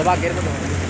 दबा गिर में तो।